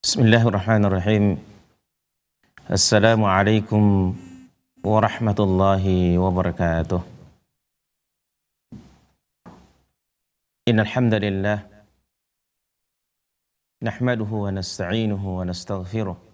Bismillahirrahmanirrahim. Assalamualaikum warahmatullahi wabarakatuh. Innal hamdalillah nahmaduhu wa nasta'inuhu wa nastaghfiruh. Wa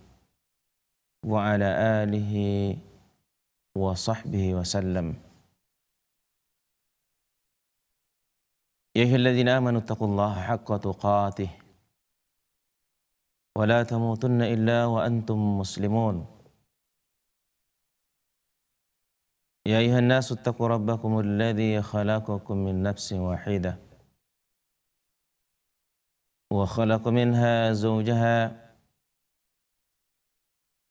وعلى آله وصحبه وسلم. يا أيها الذين آمنوا اتقوا الله حق تقاته ولا تموتن إلا وأنتم مسلمون. يا أيها الناس اتقوا ربكم الذي خلقكم من نفس واحدة وخلق منها زوجها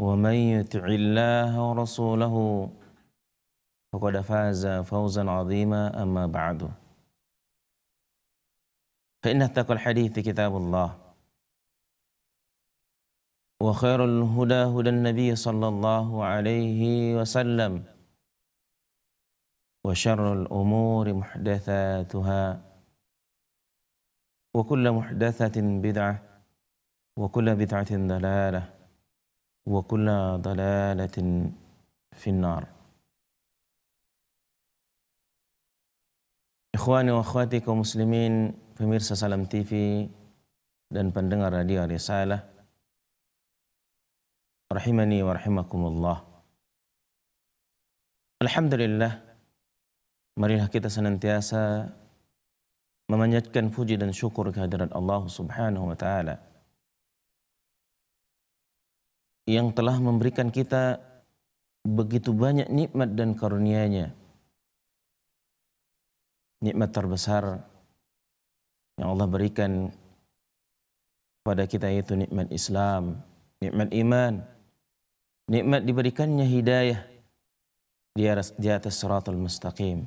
ومن يطع الله ورسوله فقد فاز فوزا عظيما أما بعد. فإن اتقى الحديث كتاب الله وخير الهدى هدى النبي صلى الله عليه وسلم وشر الأمور محدثاتها وكل محدثة بدعة وكل بدعة ضلالة. وكل ضلالة في النار Ikhwani wa akhwati kaum muslimin, pemirsa Salam TV dan pendengar radio Risalah rahimani wa rahimakumullah. Alhamdulillah, marilah kita senantiasa memanjatkan puji dan syukur kehadirat Allah Subhanahu wa taala yang telah memberikan kita begitu banyak nikmat dan karunia-Nya. Nikmat terbesar yang Allah berikan pada kita yaitu nikmat Islam, nikmat iman, nikmat diberikannya hidayah di atas, di atas suratul mustaqim.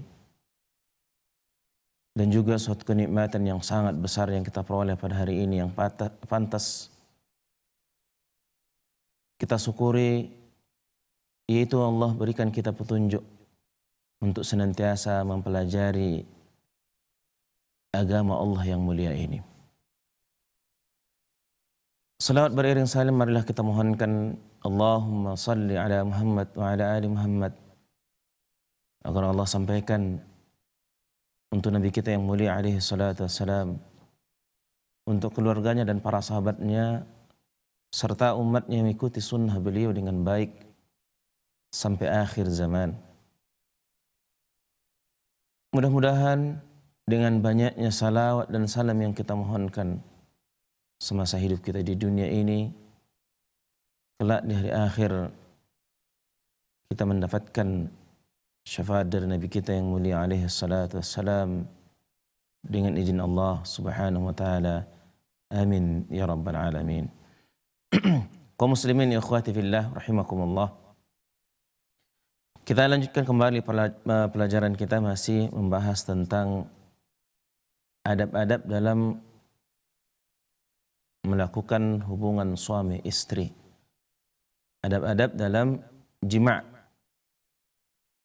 Dan juga suatu kenikmatan yang sangat besar yang kita peroleh pada hari ini yang pantas kita syukuri yaitu Allah berikan kita petunjuk untuk senantiasa mempelajari agama Allah yang mulia ini. Salawat beriring salim marilah kita mohonkan Allahumma salli ala Muhammad wa ala ali Muhammad agar Allah sampaikan untuk Nabi kita yang mulia alaihi salatu wassalam untuk keluarganya dan para sahabatnya serta umatnya yang mengikuti sunnah beliau dengan baik sampai akhir zaman. Mudah-mudahan dengan banyaknya salawat dan salam yang kita mohonkan semasa hidup kita di dunia ini kelak di hari akhir kita mendapatkan syafaat dari Nabi kita yang mulia alaihi salatu wassalam dengan izin Allah subhanahu wa ta'ala amin ya rabbal alamin kaum muslimin ikhwati fillah rahimakumullah kita lanjutkan kembali pelajaran kita masih membahas tentang adab-adab dalam melakukan hubungan suami istri. Adab-adab dalam jima'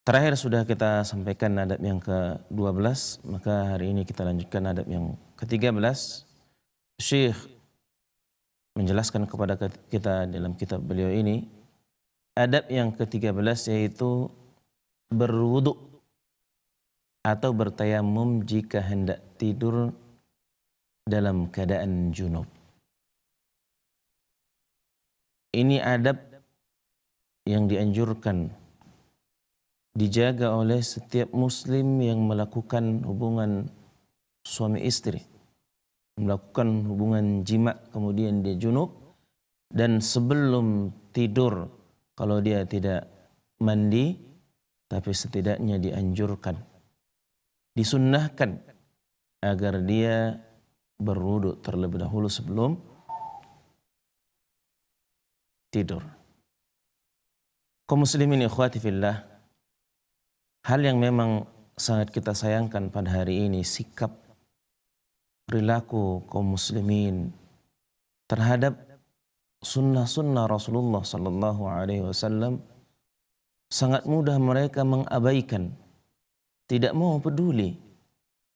Terakhir sudah kita sampaikan adab yang ke-12, maka hari ini kita lanjutkan adab yang ke-13. Syekh menjelaskan kepada kita dalam kitab beliau ini adab yang ke-13 yaitu berwudu atau bertayamum jika hendak tidur dalam keadaan junub. Ini adab yang dianjurkan dijaga oleh setiap muslim yang melakukan hubungan suami istri melakukan hubungan jima kemudian dia junub dan sebelum tidur kalau dia tidak mandi tapi setidaknya dianjurkan disunnahkan agar dia berwudu terlebih dahulu sebelum tidur. Kaum muslimin ikhwati fillah hal yang memang sangat kita sayangkan pada hari ini sikap perilaku kaum muslimin terhadap sunnah-sunnah Rasulullah sallallahu alaihi wasallam sangat mudah mereka mengabaikan. Tidak mau peduli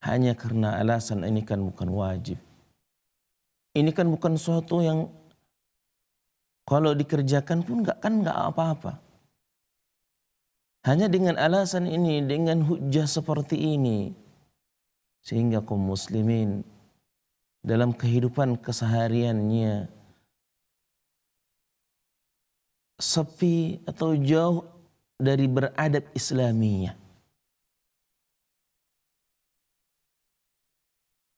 hanya karena alasan ini kan bukan wajib. Ini kan bukan suatu yang kalau dikerjakan pun nggak kan nggak apa-apa. Hanya dengan alasan ini, dengan hujah seperti ini, sehingga kaum muslimin dalam kehidupan kesehariannya sepi atau jauh dari beradab Islaminya.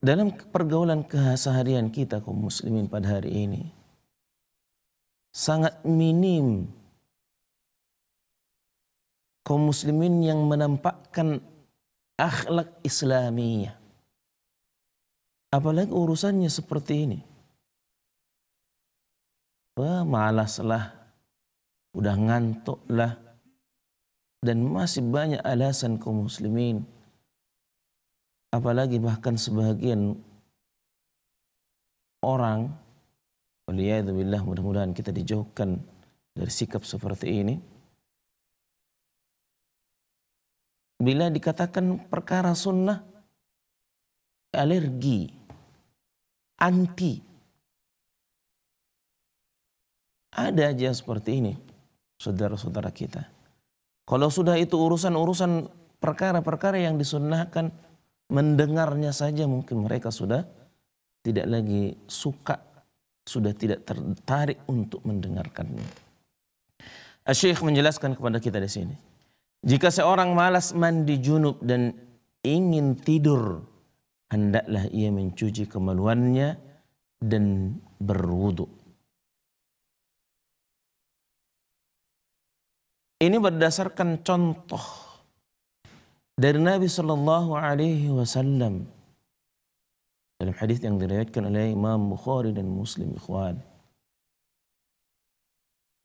Dalam pergaulan keseharian kita kaum muslimin pada hari ini sangat minim kaum muslimin yang menampakkan akhlak Islamiyah. Apalagi urusannya seperti ini. Wah, malaslah, udah ngantuk lah, dan masih banyak alasan kaum muslimin. Apalagi bahkan sebagian orang, waliyadzubillah mudah-mudahan kita dijauhkan dari sikap seperti ini bila dikatakan perkara sunnah alergi anti ada aja seperti ini saudara-saudara kita kalau sudah itu urusan-urusan perkara-perkara yang disunnahkan mendengarnya saja mungkin mereka sudah tidak lagi suka sudah tidak tertarik untuk mendengarkannya. Syekh menjelaskan kepada kita di sini. Jika seorang malas mandi junub dan ingin tidur, hendaklah ia mencuci kemaluannya dan berwudu. Ini berdasarkan contoh dari Nabi Shallallahu Alaihi Wasallam dalam hadis yang diriwayatkan oleh Imam Bukhari dan Muslim ikhwan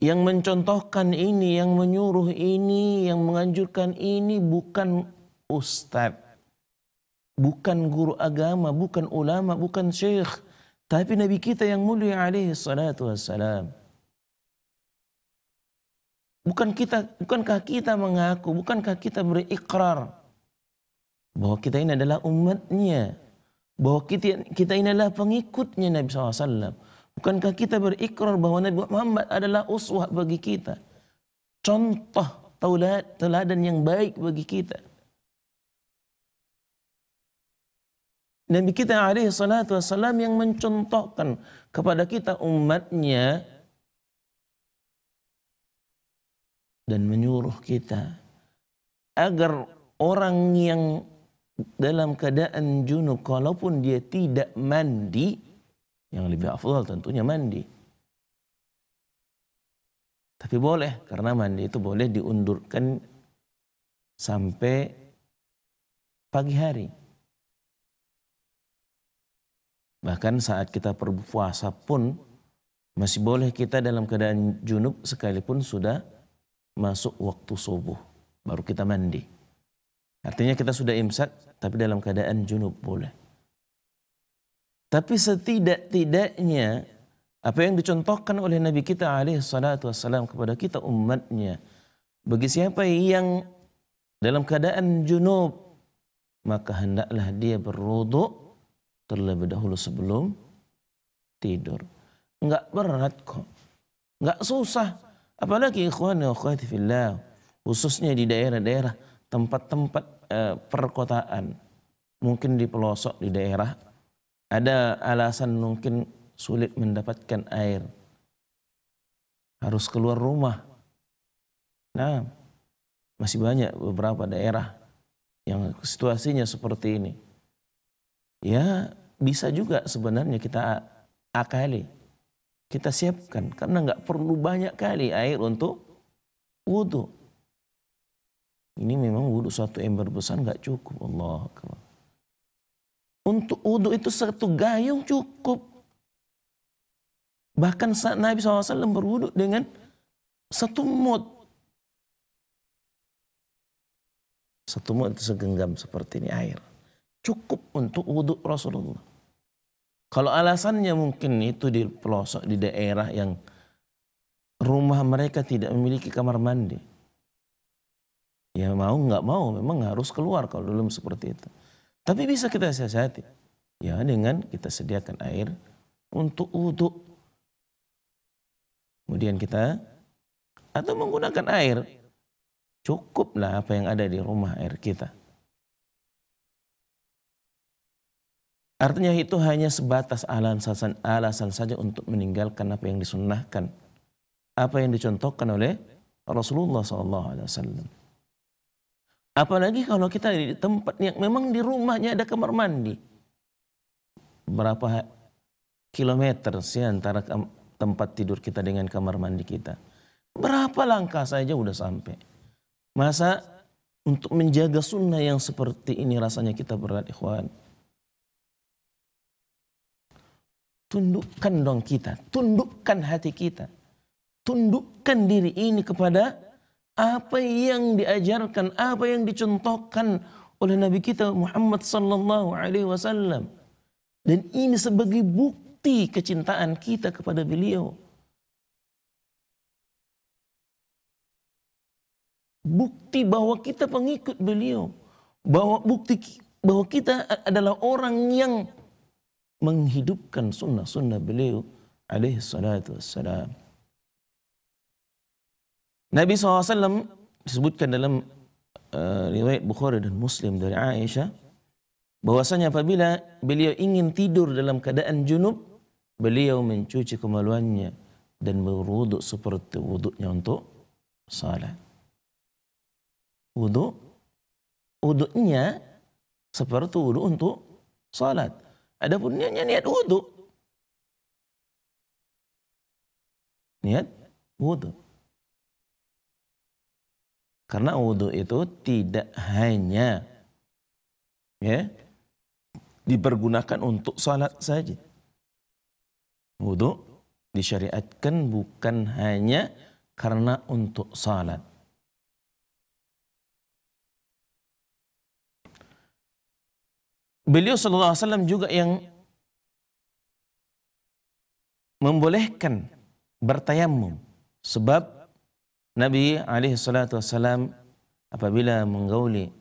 yang mencontohkan ini, yang menyuruh ini, yang menganjurkan ini bukan ustadz. Bukan guru agama, bukan ulama, bukan syekh. Tapi Nabi kita yang mulia alaihi salatu wassalam. Bukan kita, bukankah kita mengaku, bukankah kita berikrar bahwa kita ini adalah umatnya, bahwa kita, kita ini adalah pengikutnya Nabi SAW. Bukankah kita berikrar bahwa Nabi Muhammad adalah uswah bagi kita? Contoh teladan yang baik bagi kita. Nabi kita alaihi salatu wassalam yang mencontohkan kepada kita umatnya dan menyuruh kita agar orang yang dalam keadaan junub kalaupun dia tidak mandi yang lebih afdal tentunya mandi. Tapi boleh, karena mandi itu boleh diundurkan sampai pagi hari. Bahkan saat kita berpuasa pun masih boleh kita dalam keadaan junub sekalipun sudah masuk waktu subuh. Baru kita mandi. Artinya kita sudah imsak tapi dalam keadaan junub boleh. Tapi setidak-tidaknya apa yang dicontohkan oleh Nabi kita alaihi salatu wassalam kepada kita umatnya. Bagi siapa yang dalam keadaan junub maka hendaklah dia berwudu terlebih dahulu sebelum tidur. Enggak berat kok. Enggak susah. Apalagi ikhwan wa akhwati fillah, khususnya di daerah-daerah tempat-tempat uh, perkotaan, mungkin di pelosok di daerah ada alasan mungkin sulit mendapatkan air. Harus keluar rumah. Nah, masih banyak beberapa daerah yang situasinya seperti ini. Ya, bisa juga sebenarnya kita akali. Kita siapkan karena nggak perlu banyak kali air untuk wudhu. Ini memang wudhu satu ember besar nggak cukup. Allah Untuk wudhu itu satu gayung cukup. Bahkan saat Nabi SAW berwudhu dengan satu mut. Satu mut segenggam seperti ini air. Cukup untuk wudhu Rasulullah. Kalau alasannya mungkin itu di pelosok, di daerah yang rumah mereka tidak memiliki kamar mandi. Ya mau nggak mau memang harus keluar kalau belum seperti itu. Tapi bisa kita siasati. Ya dengan kita sediakan air untuk wudhu Kemudian kita atau menggunakan air. Cukuplah apa yang ada di rumah air kita. Artinya itu hanya sebatas alasan, alasan saja untuk meninggalkan apa yang disunnahkan. Apa yang dicontohkan oleh Rasulullah SAW. Apalagi kalau kita di tempat yang memang di rumahnya ada kamar mandi. Berapa kilometer sih antara tempat tidur kita dengan kamar mandi kita. Berapa langkah saja udah sampai. Masa untuk menjaga sunnah yang seperti ini rasanya kita berat ikhwan. Tundukkan dong kita, tundukkan hati kita. Tundukkan diri ini kepada apa yang diajarkan, apa yang dicontohkan oleh Nabi kita Muhammad sallallahu alaihi wasallam. Dan ini sebagai bukti kecintaan kita kepada beliau. Bukti bahwa kita pengikut beliau. Bahwa bukti bahwa kita adalah orang yang menghidupkan sunnah-sunnah beliau alaihi salatu wassalam. Nabi SAW disebutkan dalam uh, riwayat Bukhari dan Muslim dari Aisyah bahwasanya apabila beliau ingin tidur dalam keadaan junub beliau mencuci kemaluannya dan berwuduk seperti wuduknya untuk salat. Wuduk, wuduknya seperti wuduk untuk salat. Adapun niatnya niat wuduk. Niat wuduk. Karena wudhu itu tidak hanya ya dipergunakan untuk salat saja. Wudhu disyariatkan bukan hanya karena untuk salat. Beliau sallallahu alaihi wasallam juga yang membolehkan bertayamum sebab Nabi alaihi salatu wasallam apabila menggauli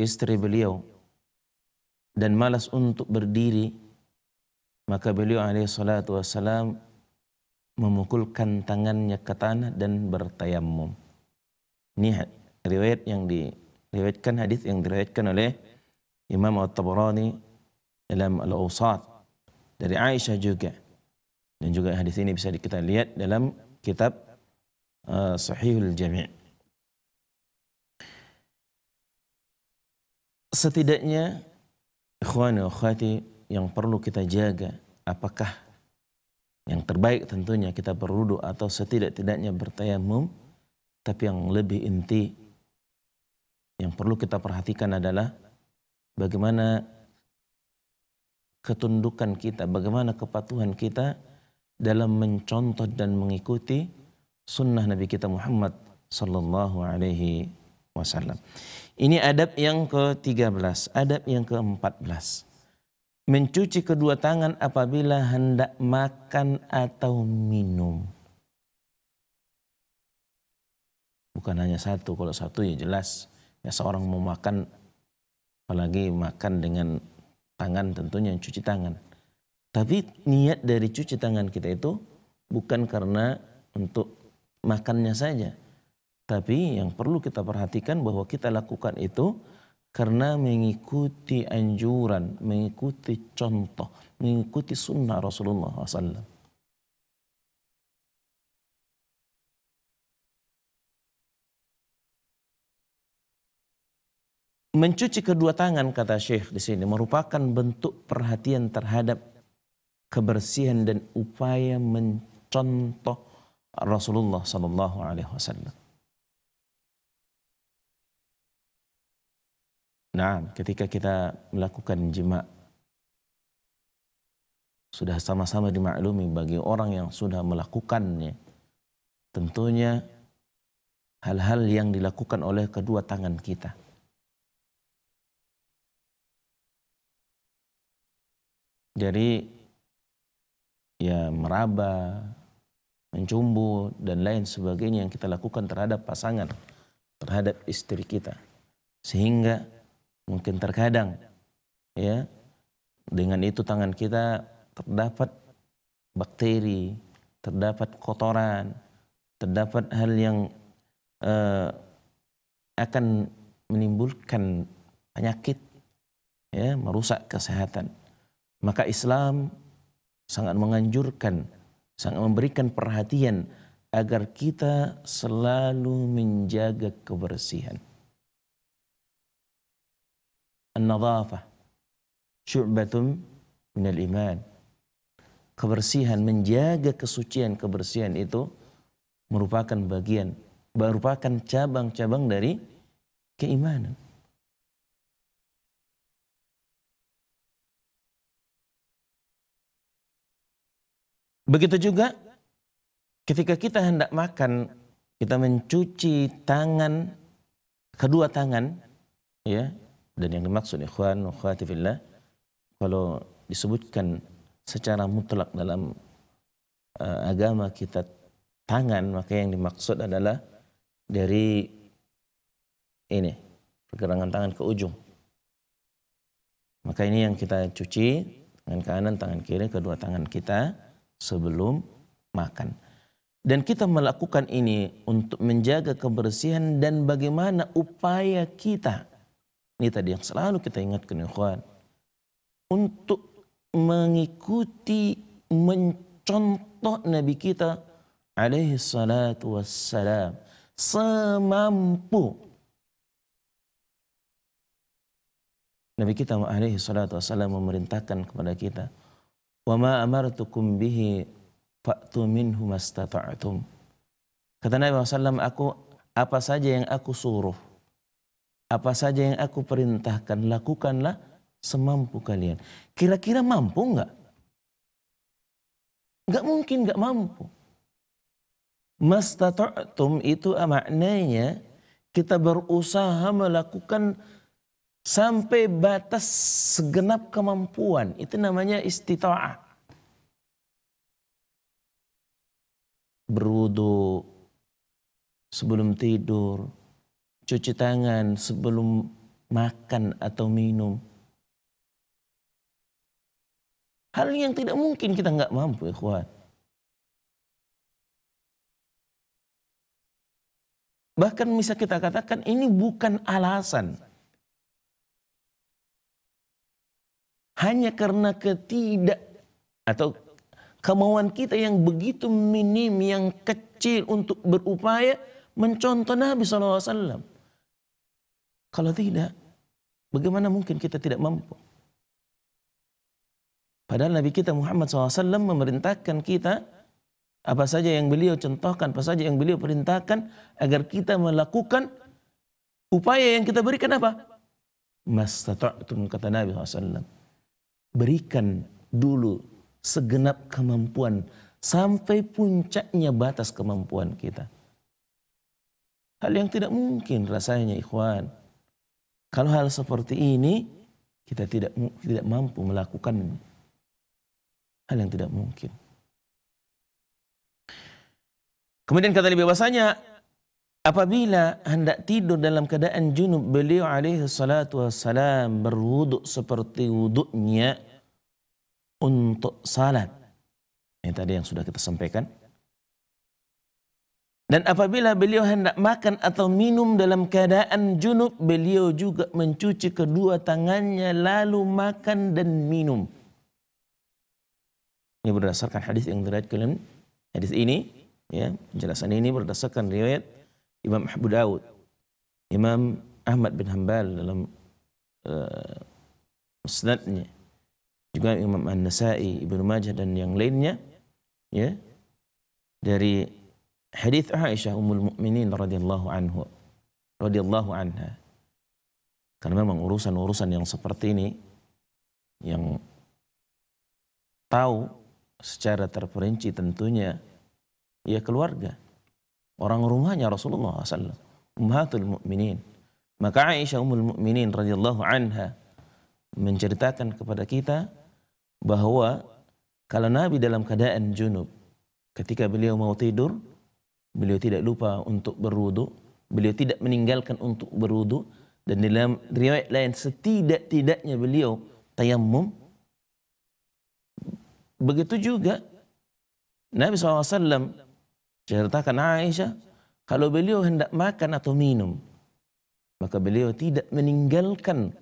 istri beliau dan malas untuk berdiri maka beliau alaihi salatu wassalam memukulkan tangannya ke tanah dan bertayamum. Ini riwayat yang diriwayatkan hadis yang diriwayatkan oleh Imam At-Tabarani dalam Al-Awsat dari Aisyah juga. Dan juga hadis ini bisa kita lihat dalam kitab uh, Sahihul Jami'. Setidaknya ikhwani wa akhwati yang perlu kita jaga apakah yang terbaik tentunya kita berwudu atau setidak-tidaknya bertayamum tapi yang lebih inti yang perlu kita perhatikan adalah bagaimana ketundukan kita, bagaimana kepatuhan kita dalam mencontoh dan mengikuti sunnah Nabi kita Muhammad sallallahu alaihi wasallam. Ini adab yang ke-13, adab yang ke-14 mencuci kedua tangan apabila hendak makan atau minum. Bukan hanya satu, kalau satu ya jelas. Ya seorang mau makan, apalagi makan dengan tangan tentunya cuci tangan. Tapi niat dari cuci tangan kita itu bukan karena untuk makannya saja. Tapi yang perlu kita perhatikan bahwa kita lakukan itu karena mengikuti anjuran, mengikuti contoh, mengikuti sunnah Rasulullah SAW. Mencuci kedua tangan kata Syekh di sini merupakan bentuk perhatian terhadap kebersihan dan upaya mencontoh Rasulullah sallallahu alaihi wasallam. Nah, ketika kita melakukan jima sudah sama-sama dimaklumi bagi orang yang sudah melakukannya tentunya hal-hal yang dilakukan oleh kedua tangan kita Jadi ya meraba, mencumbu dan lain sebagainya yang kita lakukan terhadap pasangan, terhadap istri kita. Sehingga mungkin terkadang ya dengan itu tangan kita terdapat bakteri, terdapat kotoran, terdapat hal yang uh, akan menimbulkan penyakit ya merusak kesehatan maka Islam sangat menganjurkan, sangat memberikan perhatian agar kita selalu menjaga kebersihan. An-nadhafah syu'batun minal iman. Kebersihan, menjaga kesucian kebersihan itu merupakan bagian, merupakan cabang-cabang dari keimanan. Begitu juga ketika kita hendak makan, kita mencuci tangan, kedua tangan, ya, dan yang dimaksud ikhwan wa fillah, kalau disebutkan secara mutlak dalam uh, agama kita tangan, maka yang dimaksud adalah dari ini, pergerangan tangan ke ujung. Maka ini yang kita cuci, tangan kanan, tangan kiri, kedua tangan kita, sebelum makan. Dan kita melakukan ini untuk menjaga kebersihan dan bagaimana upaya kita. Ini tadi yang selalu kita ingatkan ikhwan. Untuk mengikuti, mencontoh Nabi kita alaihi salatu wassalam. Semampu Nabi kita alaihi salatu wassalam memerintahkan kepada kita Wa ma amartukum bihi fa'tu minhu mastata'tum. Kata Nabi SAW, aku apa saja yang aku suruh, apa saja yang aku perintahkan, lakukanlah semampu kalian. Kira-kira mampu enggak? Enggak mungkin enggak mampu. Mastata'tum itu maknanya kita berusaha melakukan sampai batas segenap kemampuan. Itu namanya istita'ah. Berudu sebelum tidur, cuci tangan sebelum makan atau minum. Hal yang tidak mungkin kita nggak mampu, ikhwan. Bahkan bisa kita katakan ini bukan alasan hanya karena ketidak atau kemauan kita yang begitu minim, yang kecil untuk berupaya mencontoh Nabi SAW. Kalau tidak, bagaimana mungkin kita tidak mampu? Padahal Nabi kita Muhammad SAW memerintahkan kita apa saja yang beliau contohkan, apa saja yang beliau perintahkan agar kita melakukan upaya yang kita berikan apa? Mastata'tum kata Nabi SAW berikan dulu segenap kemampuan sampai puncaknya batas kemampuan kita. Hal yang tidak mungkin rasanya ikhwan. Kalau hal seperti ini kita tidak tidak mampu melakukan hal yang tidak mungkin. Kemudian kata Nabi bahwasanya Apabila hendak tidur dalam keadaan junub, beliau alaihi salatu wassalam berwuduk seperti wuduknya untuk salat. Ini tadi yang sudah kita sampaikan. Dan apabila beliau hendak makan atau minum dalam keadaan junub, beliau juga mencuci kedua tangannya lalu makan dan minum. Ini berdasarkan hadis yang diriwayatkan hadis ini, ya, penjelasan ini berdasarkan riwayat Imam Abu Dawud, Imam Ahmad bin Hambal dalam uh, musnadnya, juga Imam An-Nasai, Ibnu Majah dan yang lainnya, ya, dari hadis Aisyah Ummul Mukminin radhiyallahu anhu radhiyallahu anha. Karena memang urusan-urusan yang seperti ini yang tahu secara terperinci tentunya ya keluarga orang rumahnya Rasulullah SAW ummahatul mukminin maka Aisyah ummul mukminin radhiyallahu anha menceritakan kepada kita bahwa kalau Nabi dalam keadaan junub ketika beliau mau tidur Beliau tidak lupa untuk berwudu, beliau tidak meninggalkan untuk berwudu dan dalam riwayat lain setidak-tidaknya beliau tayammum. Begitu juga Nabi SAW ceritakan Aisyah kalau beliau hendak makan atau minum maka beliau tidak meninggalkan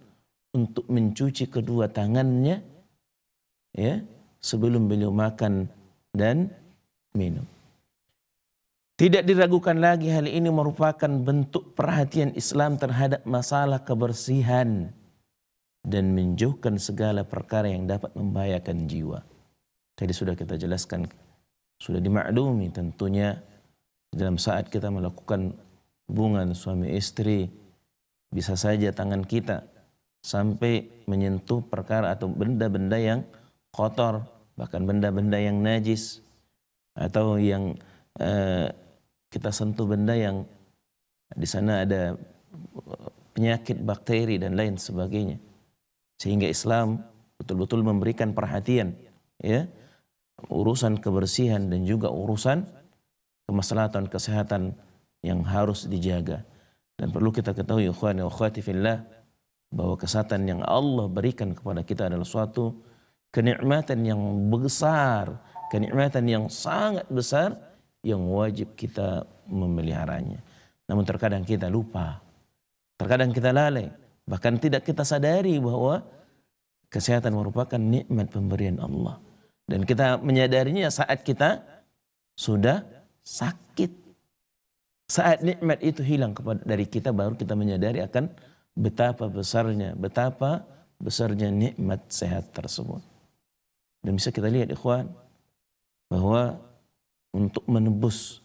untuk mencuci kedua tangannya ya sebelum beliau makan dan minum. Tidak diragukan lagi hal ini merupakan bentuk perhatian Islam terhadap masalah kebersihan dan menjauhkan segala perkara yang dapat membahayakan jiwa. Tadi sudah kita jelaskan, sudah dimaklumi tentunya dalam saat kita melakukan hubungan suami istri, bisa saja tangan kita sampai menyentuh perkara atau benda-benda yang kotor, bahkan benda-benda yang najis atau yang uh, kita sentuh benda yang di sana ada penyakit bakteri dan lain sebagainya. Sehingga Islam betul-betul memberikan perhatian ya urusan kebersihan dan juga urusan kemaslahatan kesehatan yang harus dijaga dan perlu kita ketahui ikhwan wa akhwati fillah bahwa kesehatan yang Allah berikan kepada kita adalah suatu kenikmatan yang besar kenikmatan yang sangat besar yang wajib kita memeliharanya. Namun terkadang kita lupa, terkadang kita lalai, bahkan tidak kita sadari bahwa kesehatan merupakan nikmat pemberian Allah. Dan kita menyadarinya saat kita sudah sakit. Saat nikmat itu hilang kepada dari kita baru kita menyadari akan betapa besarnya, betapa besarnya nikmat sehat tersebut. Dan bisa kita lihat ikhwan bahwa untuk menebus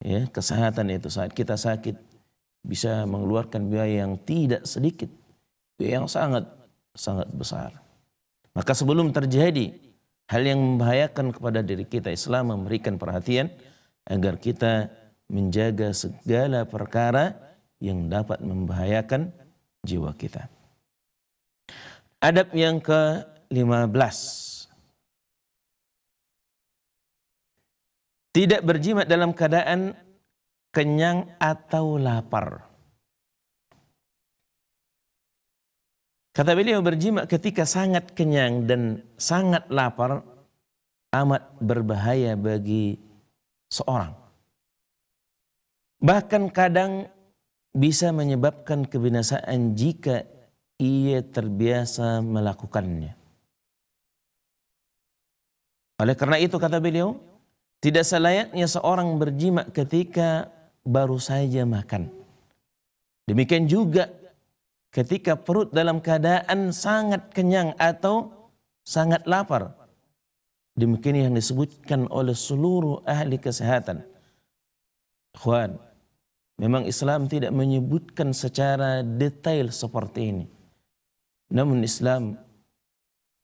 ya kesehatan itu saat kita sakit bisa mengeluarkan biaya yang tidak sedikit, biaya yang sangat sangat besar. Maka sebelum terjadi hal yang membahayakan kepada diri kita, Islam memberikan perhatian agar kita menjaga segala perkara yang dapat membahayakan jiwa kita. Adab yang ke-15 Tidak berjimat dalam keadaan kenyang atau lapar. Kata beliau berjimat ketika sangat kenyang dan sangat lapar amat berbahaya bagi seorang. Bahkan kadang bisa menyebabkan kebinasaan jika ia terbiasa melakukannya. Oleh karena itu kata beliau, tidak selayaknya seorang berjima ketika baru saja makan. Demikian juga ketika perut dalam keadaan sangat kenyang atau sangat lapar. Demikian yang disebutkan oleh seluruh ahli kesehatan. Khuan, memang Islam tidak menyebutkan secara detail seperti ini. Namun Islam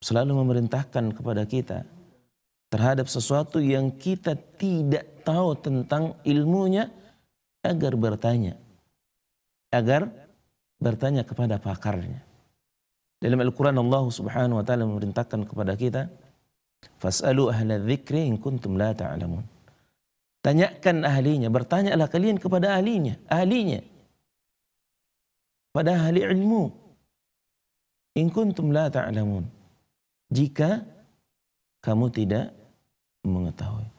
selalu memerintahkan kepada kita terhadap sesuatu yang kita tidak tahu tentang ilmunya agar bertanya. Agar bertanya kepada pakarnya. Dalam Al-Quran Allah subhanahu wa ta'ala memerintahkan kepada kita, Fas'alu ahla dzikri in kuntum la ta'lamun. Tanyakan ahlinya, bertanyalah kalian kepada ahlinya, ahlinya. Pada ahli ilmu. In kuntum la ta'lamun. Jika kamu tidak mengetahui.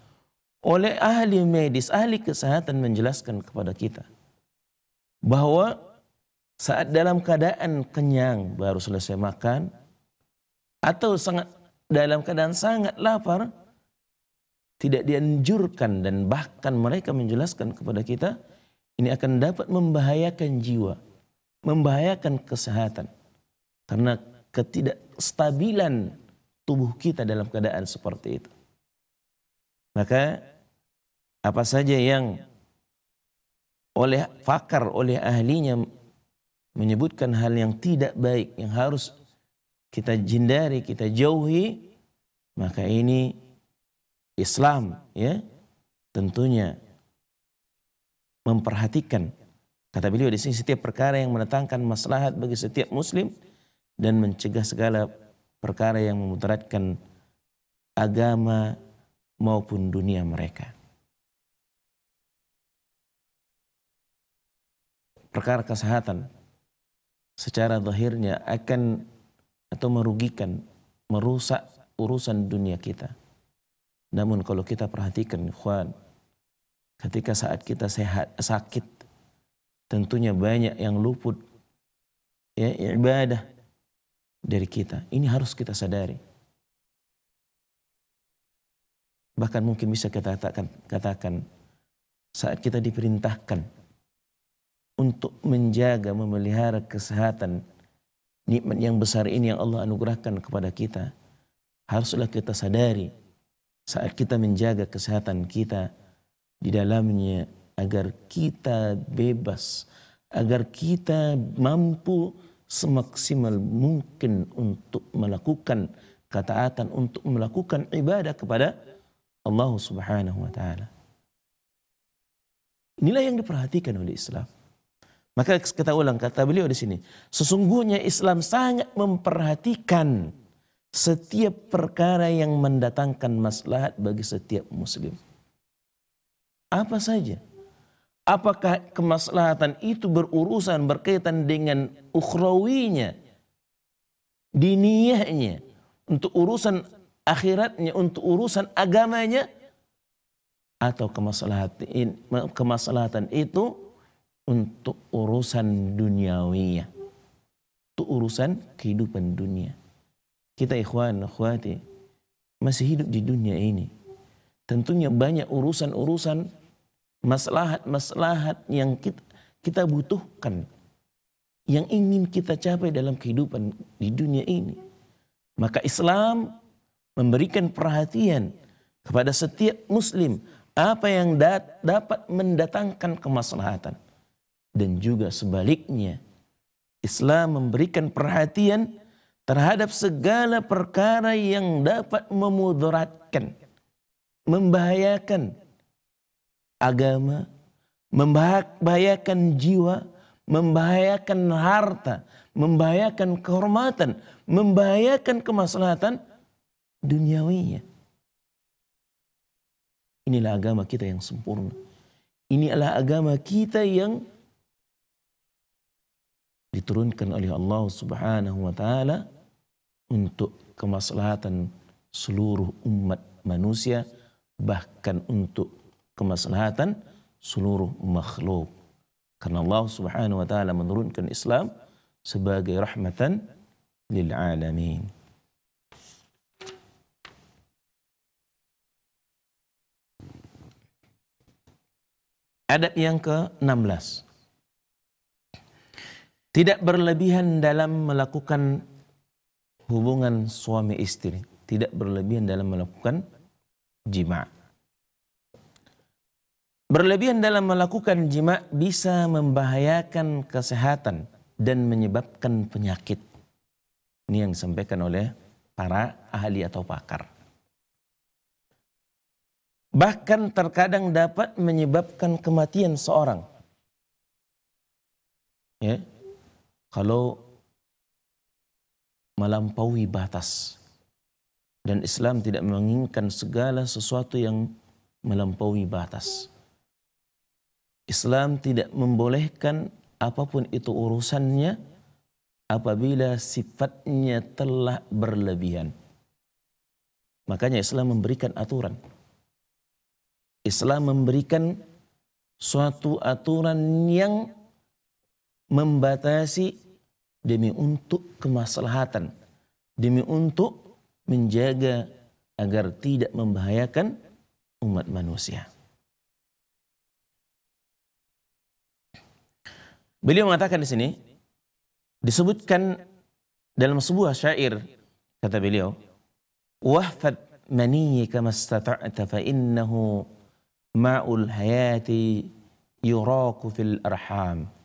oleh ahli medis, ahli kesehatan menjelaskan kepada kita bahwa saat dalam keadaan kenyang baru selesai makan atau sangat dalam keadaan sangat lapar tidak dianjurkan dan bahkan mereka menjelaskan kepada kita ini akan dapat membahayakan jiwa, membahayakan kesehatan karena ketidakstabilan tubuh kita dalam keadaan seperti itu. Maka apa saja yang oleh fakar, oleh ahlinya menyebutkan hal yang tidak baik, yang harus kita jindari, kita jauhi, maka ini Islam ya tentunya memperhatikan kata beliau di sini setiap perkara yang mendatangkan maslahat bagi setiap muslim dan mencegah segala perkara yang memudaratkan agama maupun dunia mereka. Perkara kesehatan secara zahirnya akan atau merugikan, merusak urusan dunia kita. Namun kalau kita perhatikan, ikhwan, ketika saat kita sehat, sakit, tentunya banyak yang luput ya ibadah dari kita. Ini harus kita sadari. Bahkan mungkin bisa kita katakan, katakan saat kita diperintahkan untuk menjaga, memelihara kesehatan nikmat yang besar ini yang Allah anugerahkan kepada kita. Haruslah kita sadari saat kita menjaga kesehatan kita di dalamnya agar kita bebas, agar kita mampu semaksimal mungkin untuk melakukan ketaatan, untuk melakukan ibadah kepada Allah Subhanahu wa taala. Inilah yang diperhatikan oleh Islam. Maka kita ulang kata beliau di sini, sesungguhnya Islam sangat memperhatikan setiap perkara yang mendatangkan maslahat bagi setiap muslim. Apa saja? Apakah kemaslahatan itu berurusan berkaitan dengan ukhrawinya, diniyahnya, untuk urusan akhiratnya, untuk urusan agamanya, atau kemaslahatan, kemaslahatan itu untuk urusan duniawinya, untuk urusan kehidupan dunia. Kita ikhwan, akhwati, masih hidup di dunia ini. Tentunya banyak urusan-urusan maslahat-maslahat yang kita, kita butuhkan yang ingin kita capai dalam kehidupan di dunia ini. Maka Islam memberikan perhatian kepada setiap muslim apa yang dapat mendatangkan kemaslahatan dan juga sebaliknya Islam memberikan perhatian terhadap segala perkara yang dapat memudaratkan membahayakan agama membahayakan jiwa membahayakan harta membahayakan kehormatan membahayakan kemaslahatan duniawinya. Inilah agama kita yang sempurna. Ini adalah agama kita yang diturunkan oleh Allah Subhanahu wa taala untuk kemaslahatan seluruh umat manusia bahkan untuk kemaslahatan seluruh makhluk. Karena Allah Subhanahu wa taala menurunkan Islam sebagai rahmatan lil alamin. Adab yang ke-16. Tidak berlebihan dalam melakukan hubungan suami istri. Tidak berlebihan dalam melakukan jima. Berlebihan dalam melakukan jima bisa membahayakan kesehatan dan menyebabkan penyakit. Ini yang disampaikan oleh para ahli atau pakar bahkan terkadang dapat menyebabkan kematian seorang. Ya, kalau melampaui batas dan Islam tidak menginginkan segala sesuatu yang melampaui batas. Islam tidak membolehkan apa pun itu urusannya apabila sifatnya telah berlebihan. Makanya Islam memberikan aturan Islam memberikan suatu aturan yang membatasi demi untuk kemaslahatan, demi untuk menjaga agar tidak membahayakan umat manusia. Beliau mengatakan di sini disebutkan dalam sebuah syair kata beliau, "Wahfad maniyika mastata'ta fa innahu ma'ul hayati yuraku fil arham."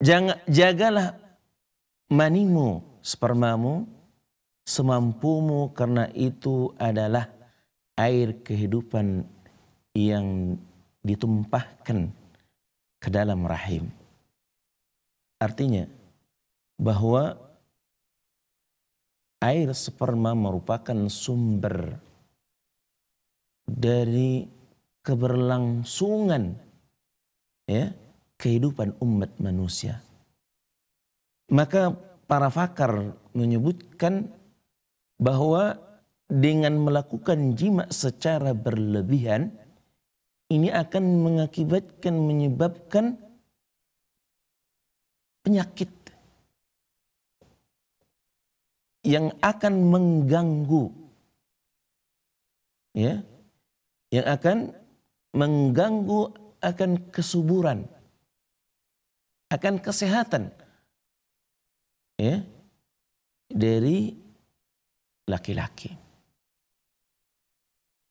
Jangan jagalah manimu, spermamu semampumu karena itu adalah air kehidupan yang ditumpahkan ke dalam rahim. Artinya bahwa air sperma merupakan sumber dari keberlangsungan ya kehidupan umat manusia. Maka para fakar menyebutkan bahwa dengan melakukan jima secara berlebihan ini akan mengakibatkan menyebabkan penyakit yang akan mengganggu ya yang akan mengganggu akan kesuburan akan kesehatan. Ya. Dari laki-laki.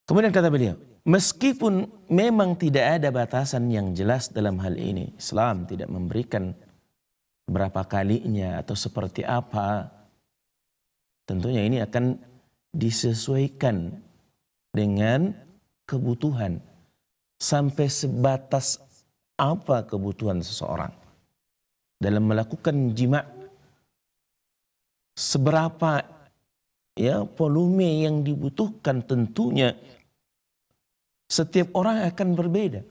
Kemudian kata beliau, meskipun memang tidak ada batasan yang jelas dalam hal ini, Islam tidak memberikan berapa kalinya atau seperti apa, tentunya ini akan disesuaikan dengan kebutuhan. Sampai sebatas apa kebutuhan seseorang dalam melakukan jima seberapa ya volume yang dibutuhkan tentunya setiap orang akan berbeda.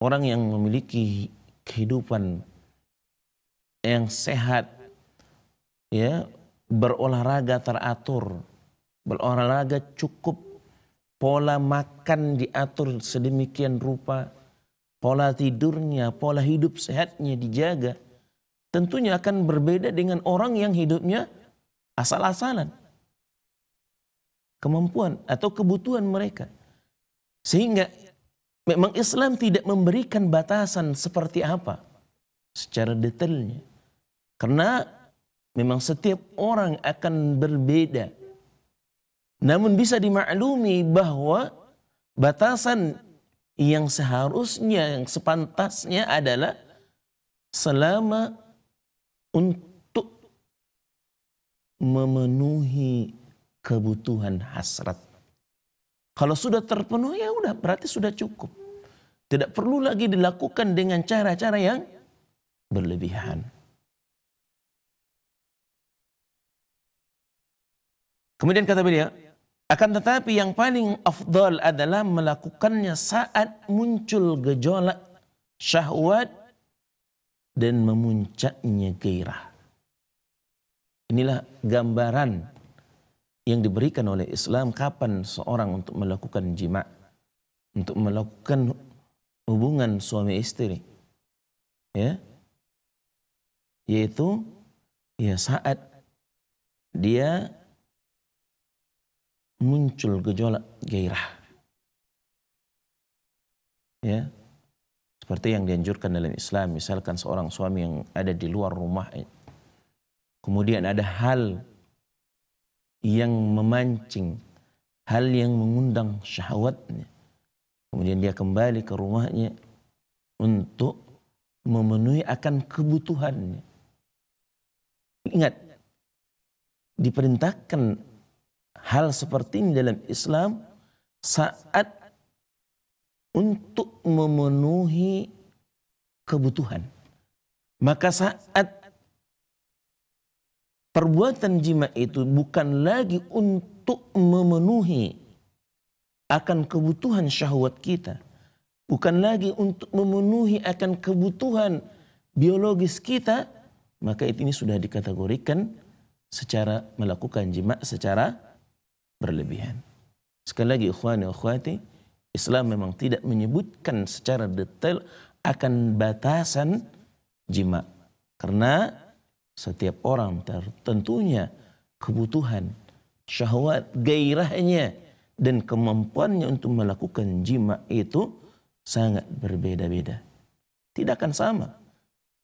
Orang yang memiliki kehidupan yang sehat ya berolahraga teratur, berolahraga cukup, pola makan diatur sedemikian rupa, pola tidurnya, pola hidup sehatnya dijaga. Tentunya akan berbeda dengan orang yang hidupnya asal-asalan. Kemampuan atau kebutuhan mereka. Sehingga memang Islam tidak memberikan batasan seperti apa secara detailnya. Karena memang setiap orang akan berbeda. Namun bisa dimaklumi bahwa batasan yang seharusnya, yang sepantasnya adalah selama untuk memenuhi kebutuhan hasrat. Kalau sudah terpenuhi ya udah berarti sudah cukup. Tidak perlu lagi dilakukan dengan cara-cara yang berlebihan. Kemudian kata beliau, akan tetapi yang paling afdal adalah melakukannya saat muncul gejolak syahwat dan memuncaknya gairah. Inilah gambaran yang diberikan oleh Islam kapan seorang untuk melakukan jima, untuk melakukan hubungan suami istri. Ya. Yaitu ya saat dia muncul gejolak gairah. Ya. Seperti yang dianjurkan dalam Islam, misalkan seorang suami yang ada di luar rumah Kemudian ada hal yang memancing, hal yang mengundang syahwatnya. Kemudian dia kembali ke rumahnya untuk memenuhi akan kebutuhannya. Ingat, diperintahkan hal seperti ini dalam Islam saat untuk memenuhi kebutuhan. Maka saat perbuatan jima itu bukan lagi untuk memenuhi akan kebutuhan syahwat kita. Bukan lagi untuk memenuhi akan kebutuhan biologis kita. Maka ini sudah dikategorikan secara melakukan jima secara berlebihan. Sekali lagi ikhwani akhwati, Islam memang tidak menyebutkan secara detail akan batasan jima. Karena setiap orang tentunya kebutuhan, syahwat, gairahnya dan kemampuannya untuk melakukan jima itu sangat berbeda-beda. Tidak akan sama.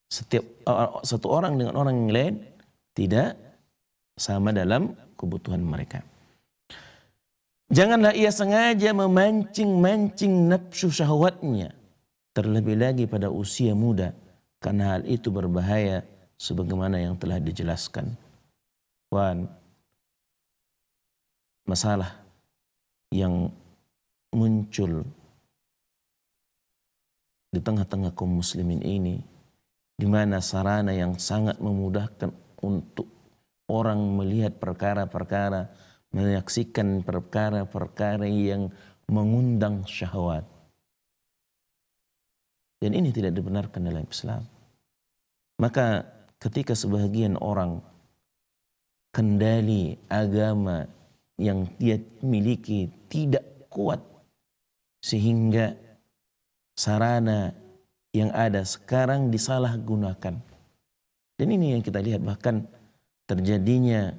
Setiap satu orang dengan orang yang lain tidak sama dalam kebutuhan mereka. Janganlah ia sengaja memancing-mancing nafsu syahwatnya. Terlebih lagi pada usia muda. Karena hal itu berbahaya sebagaimana yang telah dijelaskan. Wan, masalah yang muncul di tengah-tengah kaum muslimin ini di mana sarana yang sangat memudahkan untuk orang melihat perkara-perkara menyaksikan perkara-perkara yang mengundang syahwat dan ini tidak dibenarkan dalam Islam maka ketika sebagian orang kendali agama yang dia miliki tidak kuat sehingga sarana yang ada sekarang disalahgunakan. Dan ini yang kita lihat bahkan terjadinya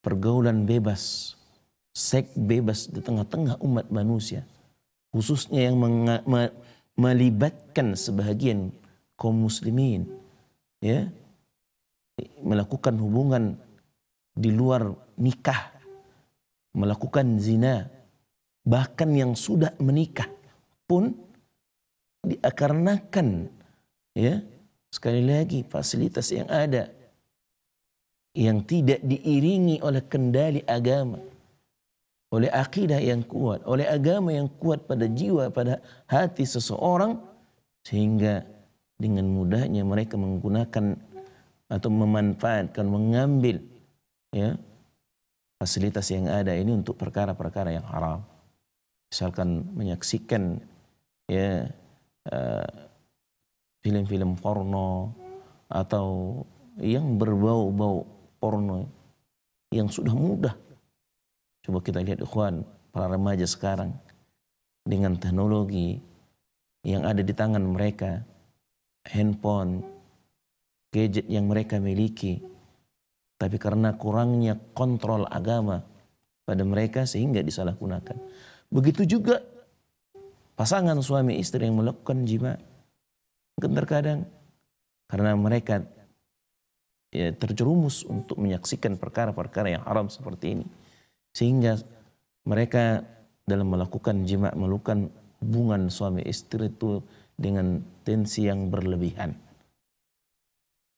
pergaulan bebas, seks bebas di tengah-tengah umat manusia. Khususnya yang melibatkan sebagian kaum muslimin. ya Melakukan hubungan di luar nikah. Melakukan zina. Bahkan yang sudah menikah pun dikarenakan ya sekali lagi fasilitas yang ada yang tidak diiringi oleh kendali agama oleh akidah yang kuat oleh agama yang kuat pada jiwa pada hati seseorang sehingga dengan mudahnya mereka menggunakan atau memanfaatkan mengambil ya fasilitas yang ada ini untuk perkara-perkara yang haram. Misalkan menyaksikan ya Eh, film-film porno atau yang berbau-bau porno yang sudah mudah. Coba kita lihat ikhwan, para remaja sekarang dengan teknologi yang ada di tangan mereka, handphone, gadget yang mereka miliki, tapi karena kurangnya kontrol agama pada mereka sehingga disalahgunakan. Begitu juga pasangan suami istri yang melakukan jima mungkin terkadang karena mereka ya, terjerumus untuk menyaksikan perkara-perkara yang haram seperti ini. Sehingga mereka dalam melakukan jima melakukan hubungan suami istri itu dengan tensi yang berlebihan.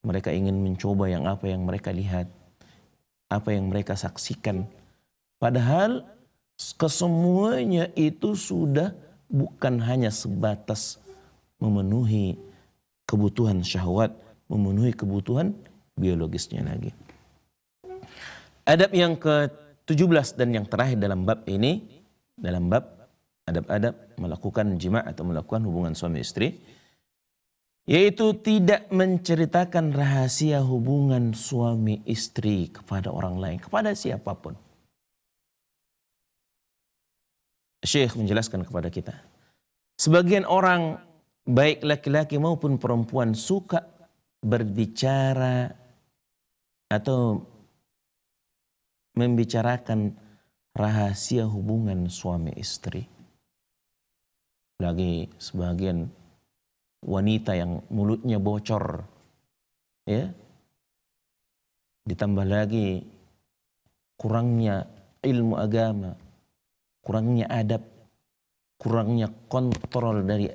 Mereka ingin mencoba yang apa yang mereka lihat apa yang mereka saksikan. Padahal kesemuanya itu sudah bukan hanya sebatas memenuhi kebutuhan syahwat, memenuhi kebutuhan biologisnya lagi. Adab yang ke-17 dan yang terakhir dalam bab ini, dalam bab adab-adab melakukan jima atau melakukan hubungan suami istri, yaitu tidak menceritakan rahasia hubungan suami istri kepada orang lain, kepada siapa pun. Syekh menjelaskan kepada kita. Sebagian orang baik laki-laki maupun perempuan suka berbicara atau membicarakan rahasia hubungan suami istri. Lagi sebagian wanita yang mulutnya bocor. Ya. Ditambah lagi kurangnya ilmu agama kurangnya adab, kurangnya kontrol dari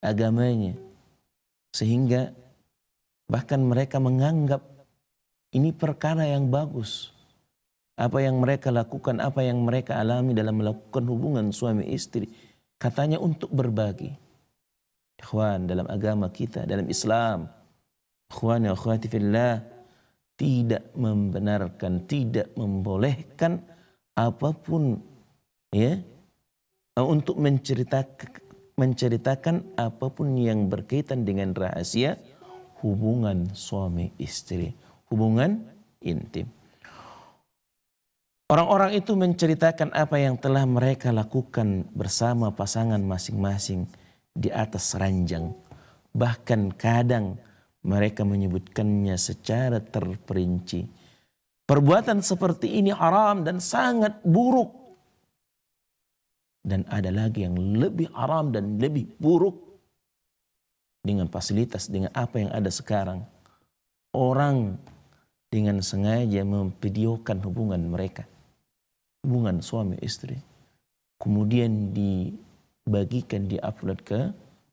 agamanya. Sehingga bahkan mereka menganggap ini perkara yang bagus. Apa yang mereka lakukan, apa yang mereka alami dalam melakukan hubungan suami istri. Katanya untuk berbagi. Ikhwan dalam agama kita, dalam Islam. Ikhwan ya akhwati fillah. Tidak membenarkan, tidak membolehkan apa pun ya untuk menceritakan menceritakan apa pun yang berkaitan dengan rahasia hubungan suami istri, hubungan intim. Orang-orang itu menceritakan apa yang telah mereka lakukan bersama pasangan masing-masing di atas ranjang. Bahkan kadang mereka menyebutkannya secara terperinci. Perbuatan seperti ini haram dan sangat buruk. Dan ada lagi yang lebih haram dan lebih buruk dengan fasilitas, dengan apa yang ada sekarang. Orang dengan sengaja memvideokan hubungan mereka. Hubungan suami istri. Kemudian dibagikan, diupload ke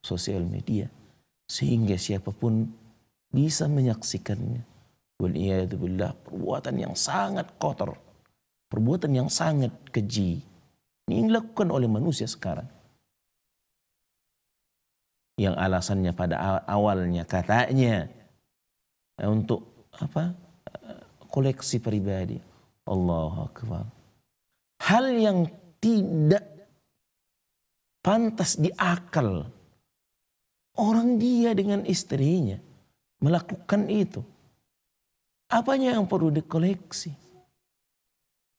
sosial media. Sehingga siapa pun bisa menyaksikannya Waliyahzubillah perbuatan yang sangat kotor. Perbuatan yang sangat keji. Ini dilakukan oleh manusia sekarang. Yang alasannya pada awalnya katanya untuk apa? Koleksi pribadi. Allah Akbar. Hal yang tidak pantas diakal orang dia dengan istrinya melakukan itu. Apanya yang perlu dikoleksi?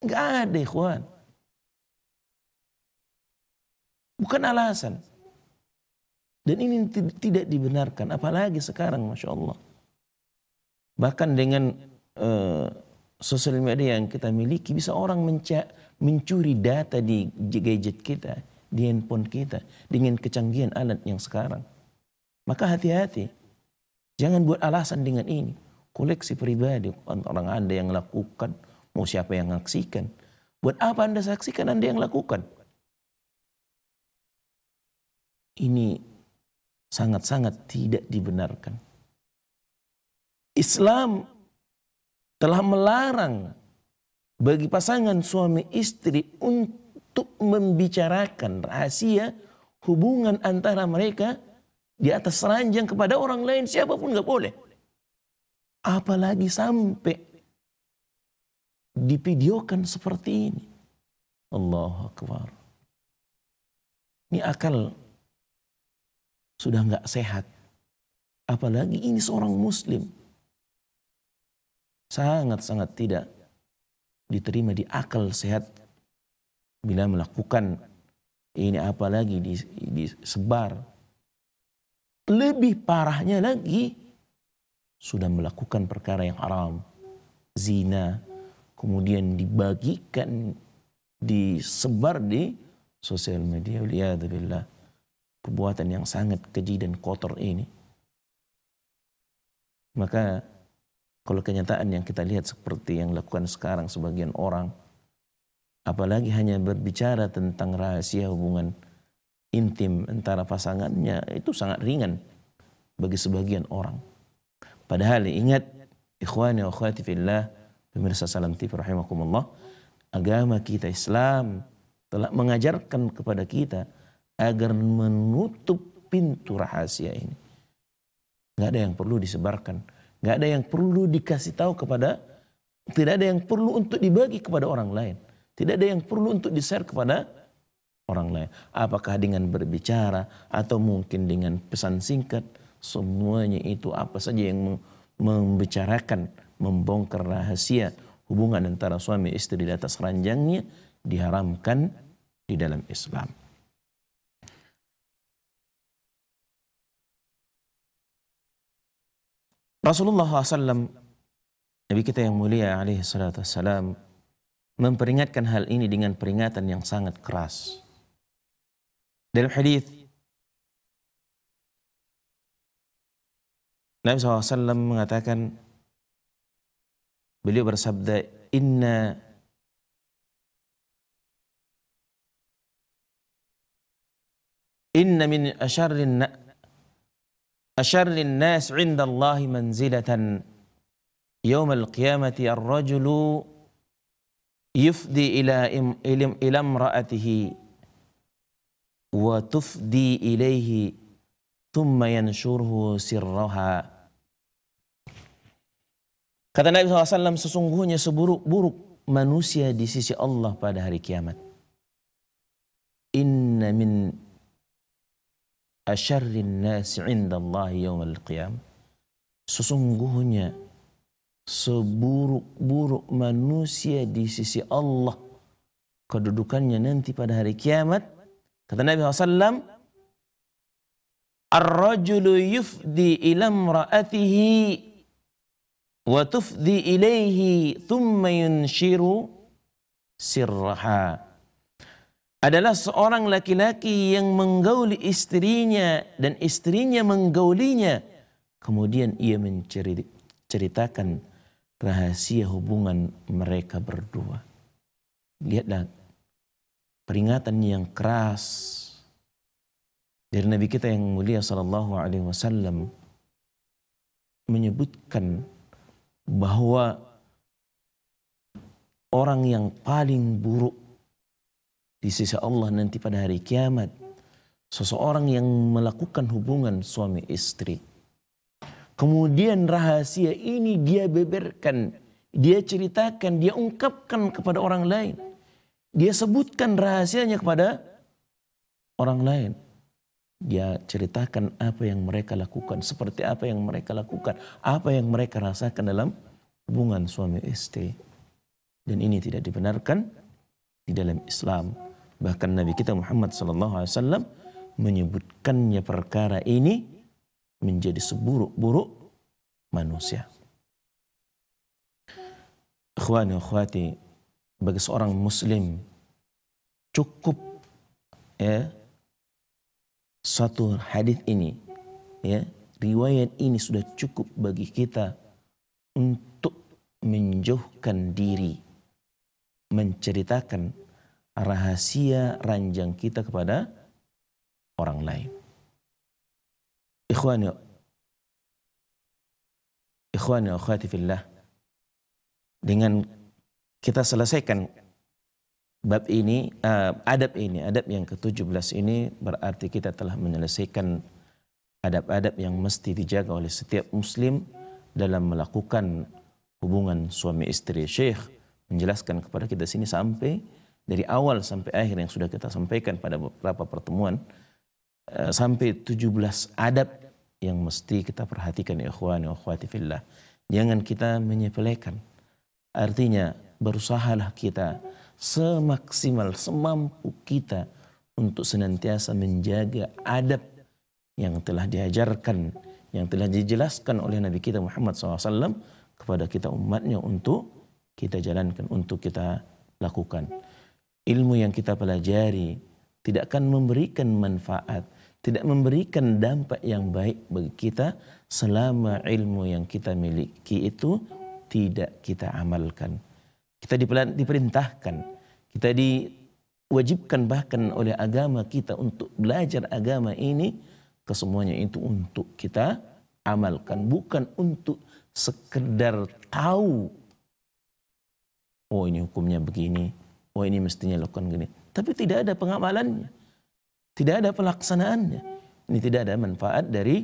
Enggak ada, ikhwan. Bukan alasan. Dan ini tidak dibenarkan. Apalagi sekarang, Masya Allah. Bahkan dengan uh, sosial media yang kita miliki, bisa orang mencuri data di gadget kita, di handphone kita, dengan kecanggihan alat yang sekarang. Maka hati-hati. Jangan buat alasan dengan ini koleksi pribadi orang Anda yang lakukan, mau siapa yang menyaksikan. Buat apa Anda saksikan Anda yang lakukan? Ini sangat-sangat tidak dibenarkan. Islam telah melarang bagi pasangan suami istri untuk membicarakan rahasia hubungan antara mereka di atas ranjang kepada orang lain siapa pun nggak boleh. Apalagi sampai divideokan seperti ini. Allah Akbar. Ini akal sudah nggak sehat. Apalagi ini seorang muslim. Sangat-sangat tidak diterima di akal sehat bila melakukan ini apalagi disebar. Lebih parahnya lagi sudah melakukan perkara yang haram, zina, kemudian dibagikan, disebar di sosial media. Billah. Perbuatan yang sangat keji dan kotor ini. Maka kalau kenyataan yang kita lihat seperti yang lakukan sekarang sebagian orang, apalagi hanya berbicara tentang rahasia hubungan intim antara pasangannya, itu sangat ringan bagi sebagian orang. Padahal ingat ikhwani wa akhwati fillah pemirsa salam TV rahimakumullah agama kita Islam telah mengajarkan kepada kita agar menutup pintu rahasia ini. Nggak ada yang perlu disebarkan, nggak ada yang perlu dikasih tahu kepada, tidak ada yang perlu untuk dibagi kepada orang lain, tidak ada yang perlu untuk di-share kepada orang lain. Apakah dengan berbicara atau mungkin dengan pesan singkat semuanya itu apa saja yang membicarakan, membongkar rahasia hubungan antara suami istri di atas ranjangnya diharamkan di dalam Islam. Rasulullah SAW, Nabi kita yang mulia alaihi salatu wassalam, memperingatkan hal ini dengan peringatan yang sangat keras. Dalam hadis Nabi SAW mengatakan beliau bersabda inna inna min asharrin asharrin nas 'inda Allah manzilatan يوم القيامة الرجل يفدي إلى إلى امرأته وتفدي إليه ثم ينشره سرها Kata Nabi SAW, sesungguhnya seburuk-buruk manusia di sisi Allah pada hari kiamat. Inna min asyarrin nasi inda Allah yawmal qiyam. Sesungguhnya seburuk-buruk manusia di sisi Allah kedudukannya nanti pada hari kiamat kata Nabi SAW Ar-rajulu yufdi ila imra'atihi wa tufdi ilaihi thumma yunshiru sirraha adalah seorang laki-laki yang menggauli istrinya dan istrinya menggaulinya kemudian ia menceritakan rahasia hubungan mereka berdua. Lihatlah peringatan yang keras dari Nabi kita yang mulia sallallahu alaihi wasallam menyebutkan bahwa orang yang paling buruk di sisi Allah nanti pada hari kiamat seseorang yang melakukan hubungan suami istri Kemudian rahasia ini dia beberkan, dia ceritakan, dia ungkapkan kepada orang lain. Dia sebutkan rahasianya kepada orang lain. Dia ceritakan apa yang mereka lakukan, seperti apa yang mereka lakukan, apa yang mereka rasakan dalam hubungan suami istri. Dan ini tidak dibenarkan di dalam Islam. Bahkan Nabi kita Muhammad SAW menyebutkannya perkara ini menjadi seburuk-buruk manusia. Ikhwani akhwati, bagi seorang muslim cukup ya satu hadis ini ya riwayat ini sudah cukup bagi kita untuk menjauhkan diri menceritakan rahasia ranjang kita kepada orang lain. Ikhwani Ikhwani wa akhwati fillah. Dengan kita selesaikan bab ini, uh, adab ini, adab yang ke-17 ini berarti kita telah menyelesaikan adab-adab yang mesti dijaga oleh setiap muslim dalam melakukan hubungan suami istri. Syekh menjelaskan kepada kita sini sampai dari awal sampai akhir yang sudah kita sampaikan pada beberapa pertemuan uh, sampai 17 adab yang mesti kita perhatikan ya ikhwani wa akhwati fillah. Jangan kita menyepelekan. Artinya berusahalah kita semaksimal semampu kita untuk senantiasa menjaga adab yang telah diajarkan, yang telah dijelaskan oleh Nabi kita Muhammad SAW kepada kita umatnya untuk kita jalankan, untuk kita lakukan. Ilmu yang kita pelajari tidak akan memberikan manfaat tidak memberikan dampak yang baik bagi kita selama ilmu yang kita miliki itu tidak kita amalkan. Kita diperintahkan, kita diwajibkan bahkan oleh agama kita untuk belajar agama ini kesemuanya itu untuk kita amalkan bukan untuk sekedar tahu oh ini hukumnya begini oh ini mestinya lakukan gini tapi tidak ada pengamalannya tidak ada pelaksanaannya. Ini tidak ada manfaat dari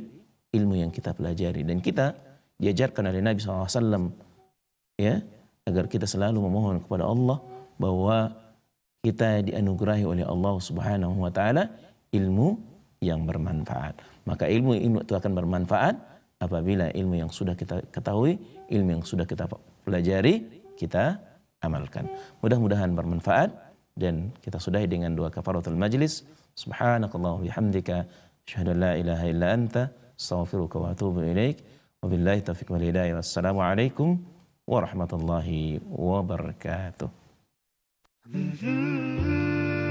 ilmu yang kita pelajari. Dan kita diajarkan oleh Nabi SAW ya, agar kita selalu memohon kepada Allah bahwa kita dianugerahi oleh Allah Subhanahu wa taala ilmu yang bermanfaat. Maka ilmu ilmu itu akan bermanfaat apabila ilmu yang sudah kita ketahui, ilmu yang sudah kita pelajari, kita amalkan. Mudah-mudahan bermanfaat dan kita sudahi dengan dua kafaratul majlis. Subhanakallah bihamdika asyhadu la ilaha illa anta astaghfiruka wa atubu ilaik. Wabillahi taufiq wal hidayah. Wassalamualaikum warahmatullahi wabarakatuh. Mm-hmm.